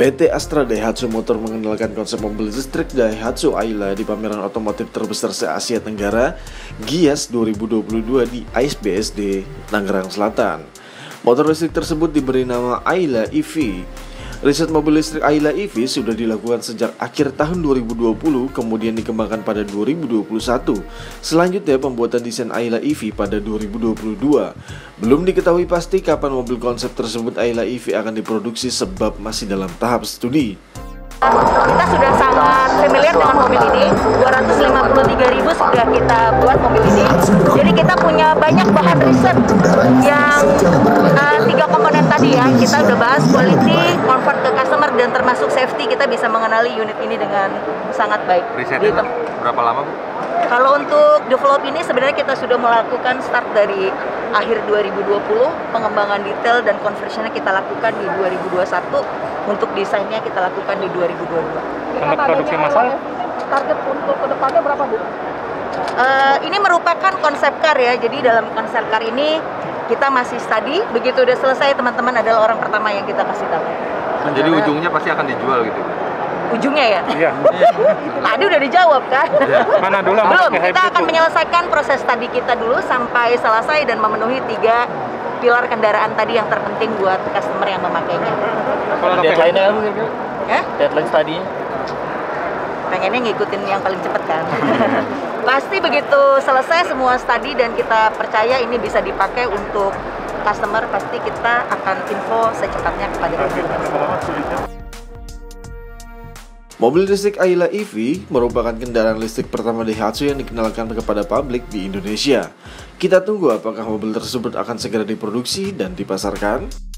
PT Astra Daihatsu Motor mengenalkan konsep mobil listrik Daihatsu Ayla di pameran otomotif terbesar se-Asia Tenggara GIAS 2022 di ISBSD, Tangerang Selatan. Motor listrik tersebut diberi nama Ayla EV Riset mobil listrik Ayla EV sudah dilakukan sejak akhir tahun 2020, kemudian dikembangkan pada 2021. Selanjutnya pembuatan desain Ayla EV pada 2022. Belum diketahui pasti kapan mobil konsep tersebut Ayla EV akan diproduksi sebab masih dalam tahap studi. Kita sudah sangat familiar dengan mobil ini. 253 ribu sudah kita buat mobil ini. Jadi kita punya banyak bahan riset yang tadi ya. Kita udah bahas quality, comfort ke customer dan termasuk safety. Kita bisa mengenali unit ini dengan sangat baik. Risetnya berapa lama Bu? Kalau untuk develop ini sebenarnya kita sudah melakukan start dari akhir 2020, pengembangan detail dan conversionnya kita lakukan di 2021 untuk desainnya kita lakukan di 2022. Untuk produksi massal? Target untuk ke depannya berapa Bu? Uh, ini merupakan konsep car ya, jadi dalam konsep car ini kita masih study, begitu udah selesai teman-teman adalah orang pertama yang kita kasih tahu. Nah, jadi ujungnya pasti akan dijual gitu? Ujungnya ya? Iya. Tadi udah dijawab kan? Ya. Mana dulu? Belum, kita akan menyelesaikan proses tadi kita dulu sampai selesai dan memenuhi tiga pilar kendaraan tadi yang terpenting buat customer yang memakainya. Kalau deadline-nya kan mungkin? Ya? Deadline tadi? Pengennya ngikutin yang paling cepet kan. Pasti begitu selesai semua study dan kita percaya ini bisa dipakai untuk customer, pasti kita akan info secepatnya kepada customer. Mobil listrik Ayla EV merupakan kendaraan listrik pertama Daihatsu yang dikenalkan kepada publik di Indonesia. Kita tunggu apakah mobil tersebut akan segera diproduksi dan dipasarkan.